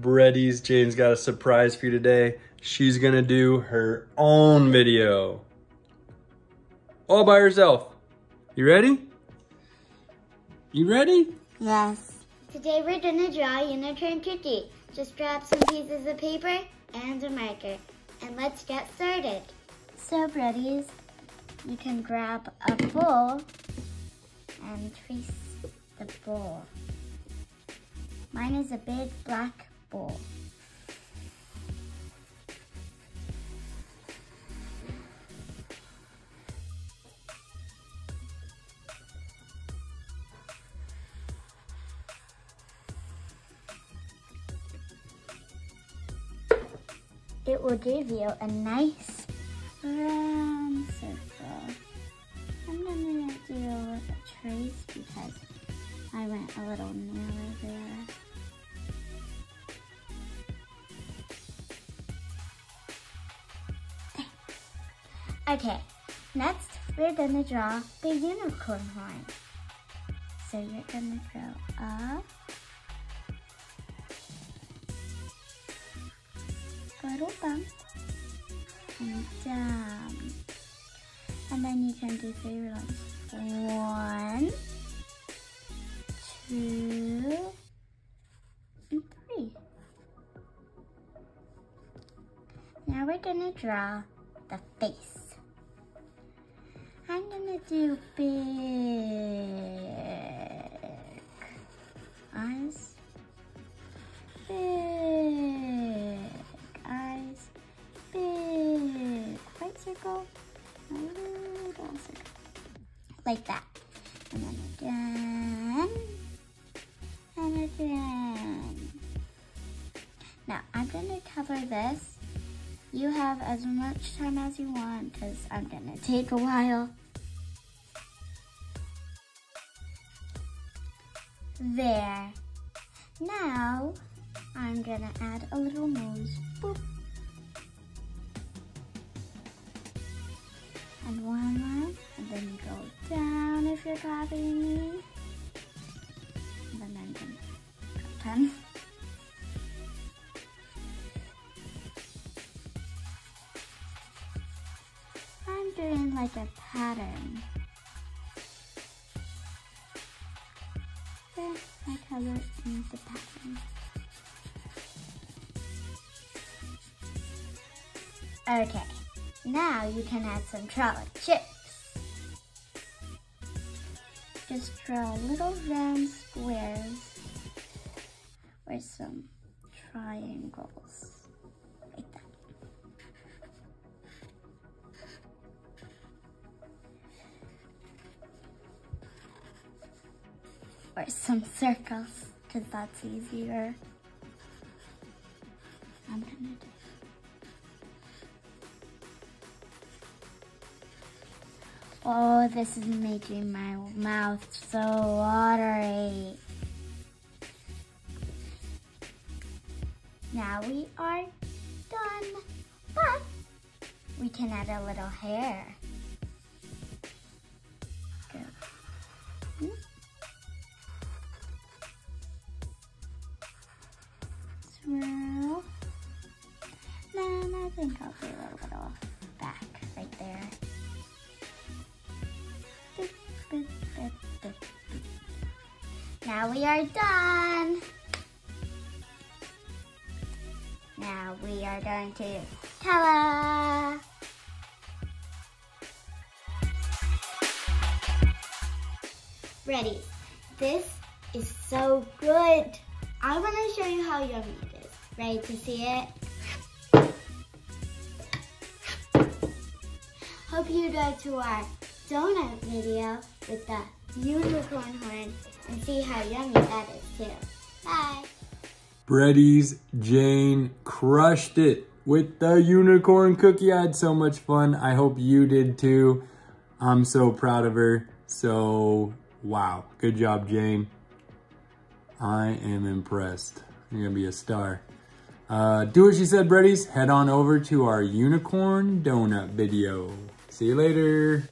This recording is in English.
Breadies, Jane's got a surprise for you today. She's gonna do her own video. All by herself. You ready? You ready? Yes. Today we're gonna draw a unicorn cookie. Just grab some pieces of paper and a marker. And let's get started. So, Breadies, you can grab a bowl and trace the bowl. Mine is a big black bowl. It will give you a nice round circle. I'm gonna do a trace because I went a little narrow there. Okay, next we're gonna draw the unicorn horn. So you're gonna go up, a little bump, and down. And then you can do three runs. One, two, and three. Now we're gonna draw the face. Do big eyes. Big eyes. Big white circle. Little circle. Like that. And then again. And again. Now I'm gonna cover this you have as much time as you want because I'm gonna take a while. There. Now, I'm gonna add a little nose. Boop. And one more. And then you go down if you're copying me. And then I'm gonna go 10. I'm doing like a pattern. Color in the pattern. Okay, now you can add some chocolate chips. Just draw little round squares or some triangles. Or some circles, because that's easier. I'm gonna do Oh, this is making my mouth so watery. Now we are done, but we can add a little hair. I think I'll do a little back right there. Now we are done. Now we are going to color. Ready. This is so good. I want to show you how yummy it is. Ready to see it? Hope you go to our donut video with the unicorn horn and see how yummy that is too. Bye. Breadies, Jane crushed it with the unicorn cookie. I had so much fun. I hope you did too. I'm so proud of her. So, wow. Good job, Jane. I am impressed. You're going to be a star. Uh, do what she said, Breadies. Head on over to our unicorn donut video. See you later.